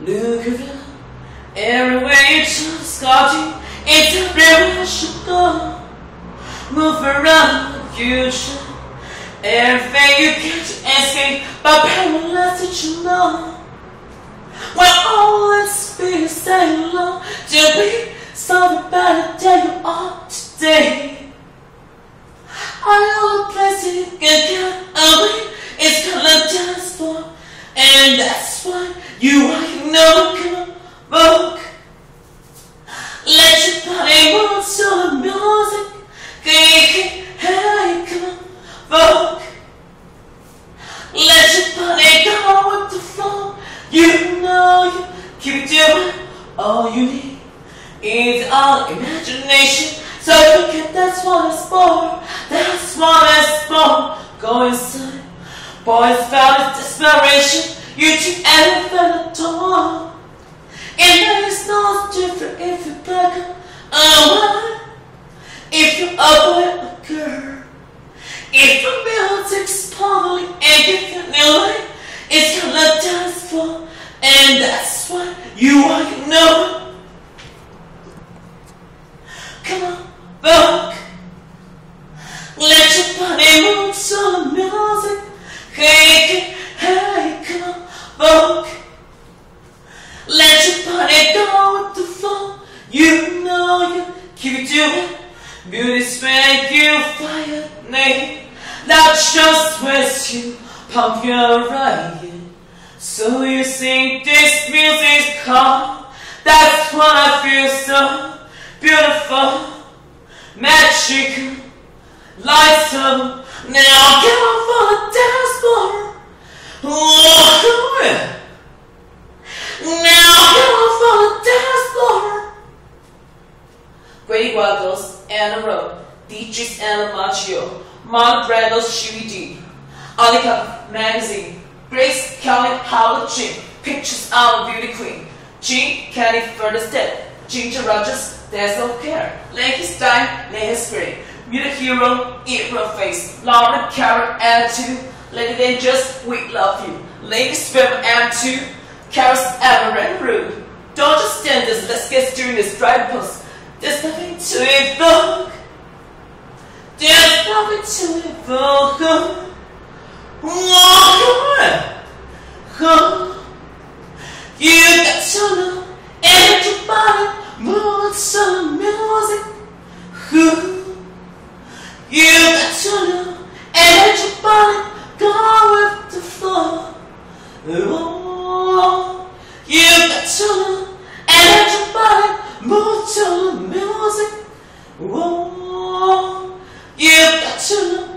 Look around, everywhere you turn, Scotty, it's everywhere you should go. Move around the future, everything you can to escape, but paralyzed that you know. When all this fear stay alone, to be something better than you are today. All the places you can get away, it's gonna dance for, and that's why you are no back. Let your body move to the music, hey, hey, back. Let your body go with the flow. You know you keep doing all you need is our imagination. So you can that's what it's for. That's what it's for. Go inside. Boys his desperation. Uh-huh. You took anything at all. And it's not different if you're black or white. If you're a boy or girl. If the music's falling and if you feel new light, it's gonna dance for, and that's why you are, you know. Come on, rock. Let your body move to the music. Hey, hey, come on, rock. Go with the. You know you keep it doing. Beauty's make you fire, name. That just with you pump your riot. So you think this music's calm. That's what I feel so beautiful, magical, lights up. Now get on for the dance floor. Oh, yeah. Now get on for the dance floor. Guagos, Anna Rowe, DJs Anna Machio, Mark Brando's Chewy D, Alika Magazine, Grace Kelly Howard Jim, Pictures of Beauty Queen, Jean Kenny Furthested, Ginger Rogers, There's No Care, Lakey Stein, Leah's Gray, Music Hero, April Face, Lauren Carrot Attitude, Lady Dangerous, We Love You, Lady Swim Attitude, Carrots Amaranth Rude. Don't just stand this, let's get this drive post. There's nothing to evoke. There's nothing to evoke. Walk away. Oh. You got to know everybody to the music. Ooh. Whoa,